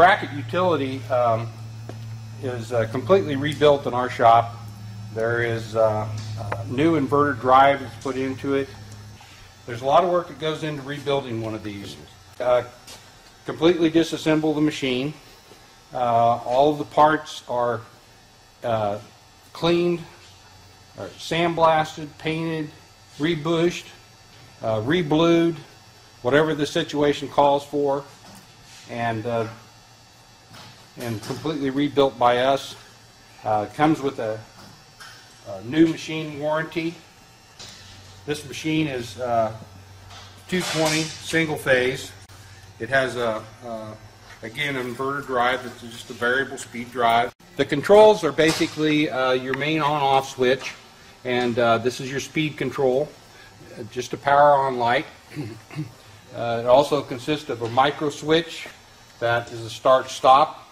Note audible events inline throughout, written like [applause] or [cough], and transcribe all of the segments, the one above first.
Brackett utility um, is uh, completely rebuilt in our shop. There is uh, a new inverter drive that's put into it. There's a lot of work that goes into rebuilding one of these. Uh, completely disassemble the machine. Uh, all of the parts are uh, cleaned, or sandblasted, painted, rebushed, uh, reblued, whatever the situation calls for, and uh, and completely rebuilt by us. Uh, comes with a, a new machine warranty. This machine is uh, 220 single phase. It has a, again, an inverter drive that's just a variable speed drive. The controls are basically uh, your main on-off switch, and uh, this is your speed control, just a power on light. [clears throat] Uh, it also consists of a micro switch that is a start-stop,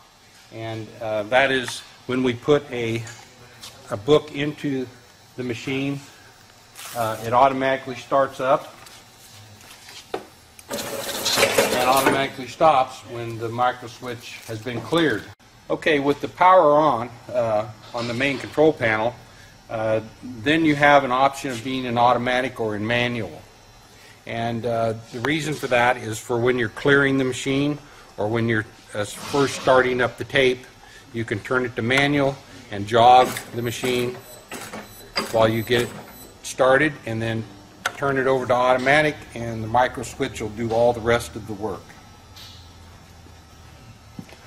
and uh, that is when we put a, a book into the machine, uh, it automatically starts up and automatically stops when the micro switch has been cleared. Okay, with the power on uh, on the main control panel, uh, then you have an option of being in automatic or in manual. And uh, the reason for that is for when you're clearing the machine or when you're uh, first starting up the tape, you can turn it to manual and jog the machine while you get it started and then turn it over to automatic and the micro switch will do all the rest of the work.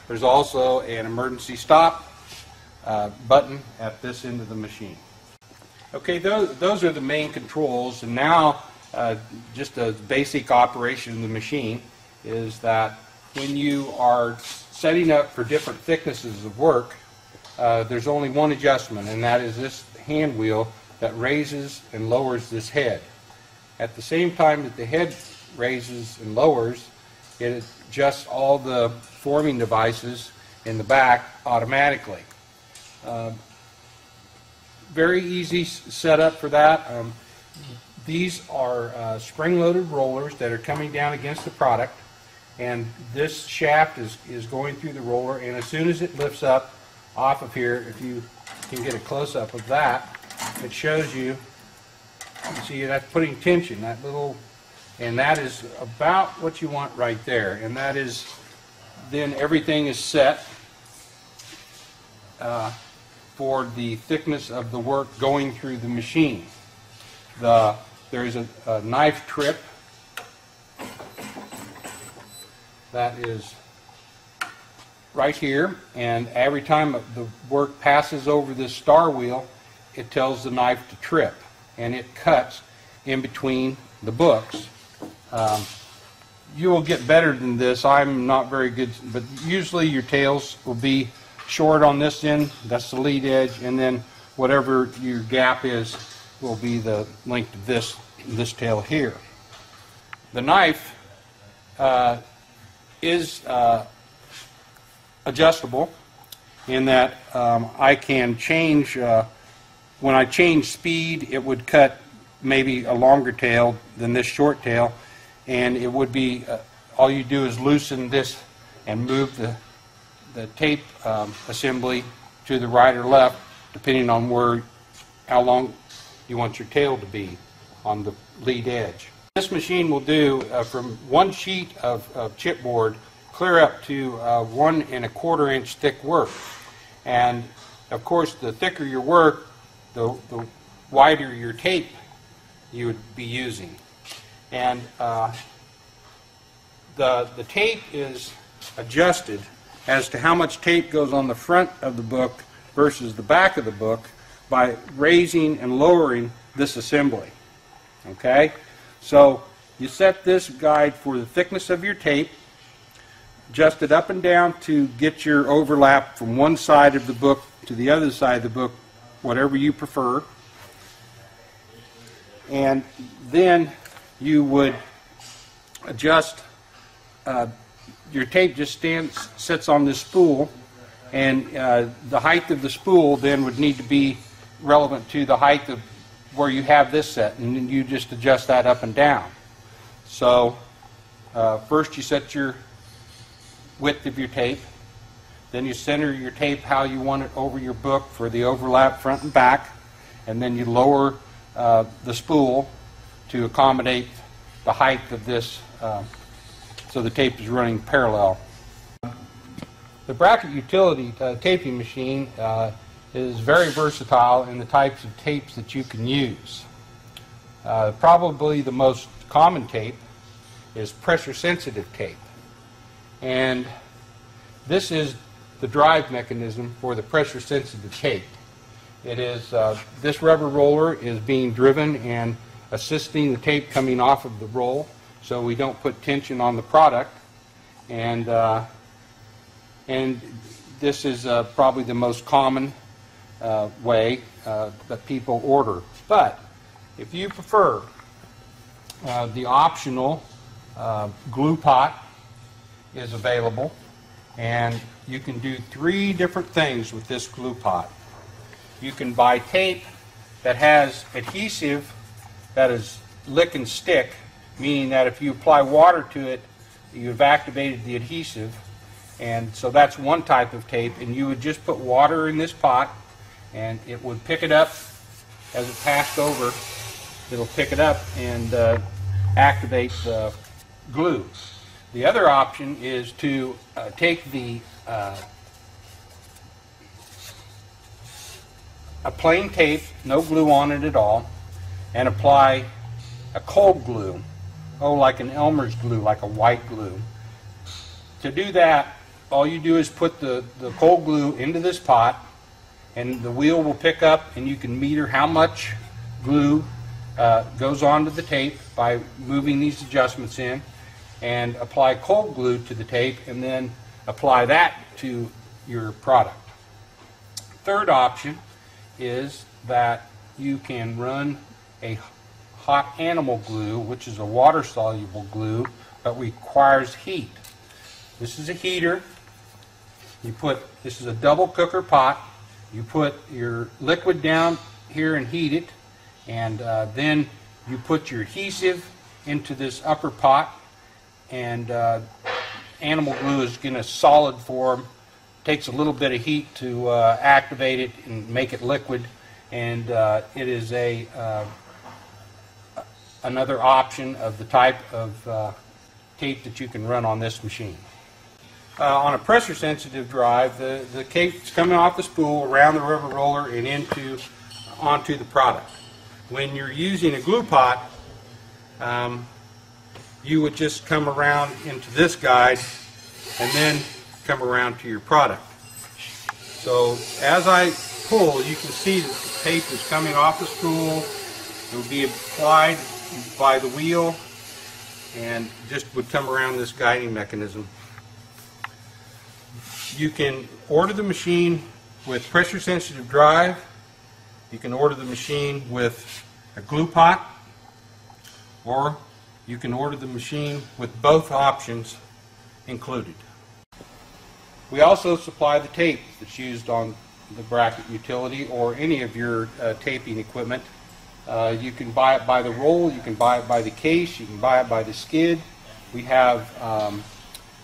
There's also an emergency stop uh, button at this end of the machine. Okay, those, those are the main controls and now uh, just a basic operation of the machine is that when you are setting up for different thicknesses of work, uh, there's only one adjustment, and that is this hand wheel that raises and lowers this head. At the same time that the head raises and lowers, it adjusts all the forming devices in the back automatically. Uh, very easy setup for that. Um, these are uh, spring-loaded rollers that are coming down against the product, and this shaft is, is going through the roller, and as soon as it lifts up off of here, if you can get a close-up of that, it shows you, you see that's putting tension, that little, and that is about what you want right there, and that is, then everything is set uh, for the thickness of the work going through the machine. The there is a, a knife trip that is right here, and every time the work passes over this star wheel, it tells the knife to trip, and it cuts in between the books. Um, you will get better than this. I'm not very good, but usually your tails will be short on this end. That's the lead edge, and then whatever your gap is will be the length of this this tail here. The knife uh, is uh, adjustable in that um, I can change, uh, when I change speed, it would cut maybe a longer tail than this short tail, and it would be, uh, all you do is loosen this and move the, the tape um, assembly to the right or left, depending on where, how long you want your tail to be on the lead edge. This machine will do uh, from one sheet of, of chipboard clear up to uh, one and a quarter inch thick work. And of course, the thicker your work, the, the wider your tape you would be using. And uh, the, the tape is adjusted as to how much tape goes on the front of the book versus the back of the book by raising and lowering this assembly. Okay? So you set this guide for the thickness of your tape, adjust it up and down to get your overlap from one side of the book to the other side of the book, whatever you prefer. And then you would adjust, uh, your tape just stands, sits on this spool, and uh, the height of the spool then would need to be relevant to the height of where you have this set, and then you just adjust that up and down. So uh, first you set your width of your tape, Then you center your tape how you want it over your book for the overlap front and back. And then you lower uh, the spool to accommodate the height of this uh, so the tape is running parallel. The Brackett utility uh, taping machine uh, is very versatile in the types of tapes that you can use. Uh, probably the most common tape is pressure sensitive tape. And this is the drive mechanism for the pressure sensitive tape. It is, uh, this rubber roller is being driven and assisting the tape coming off of the roll so we don't put tension on the product. And, uh, and this is uh, probably the most common uh, way uh, that people order. But if you prefer uh, the optional uh, glue pot is available, and you can do three different things with this glue pot. You can buy tape that has adhesive that is lick and stick, meaning that if you apply water to it, you've activated the adhesive. And so that's one type of tape, and you would just put water in this pot, and it would pick it up as it passed over. It'll pick it up and uh, activate the glue. The other option is to uh, take the uh, a plain tape, no glue on it at all, and apply a cold glue, oh, like an Elmer's glue, like a white glue. To do that, all you do is put the, the cold glue into this pot, and the wheel will pick up, and you can meter how much glue uh, goes onto the tape by moving these adjustments in, and apply cold glue to the tape, and then apply that to your product. Third option is that you can run a hot animal glue, which is a water soluble glue, but requires heat. This is a heater. You put, this is a double cooker pot. You put your liquid down here and heat it, and uh, then you put your adhesive into this upper pot, and uh, animal glue is in a solid form. Takes a little bit of heat to uh, activate it and make it liquid, and uh, it is a uh, another option of the type of uh, tape that you can run on this machine. Uh, on a pressure sensitive drive, the, the tape's coming off the spool around the rubber roller and into onto the product. When you're using a glue pot, um, you would just come around into this guide and then come around to your product. So as I pull, you can see that the tape is coming off the spool. It will be applied by the wheel and just would come around this guiding mechanism. You can order the machine with pressure sensitive drive. You can order the machine with a glue pot or you can order the machine with both options included. We also supply the tape that's used on the Brackett utility or any of your uh, taping equipment. Uh, you can buy it by the roll, you can buy it by the case, you can buy it by the skid. We have um,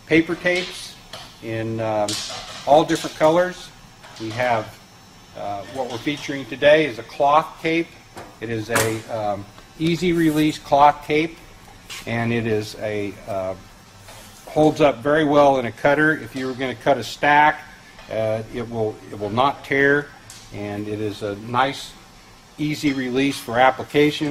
paper tapes in um, all different colors. We have uh, what we're featuring today is a cloth tape. It is a um, easy release cloth tape and it is a uh, holds up very well in a cutter. If you were going to cut a stack, uh, it will it will not tear, and it is a nice, easy release for application.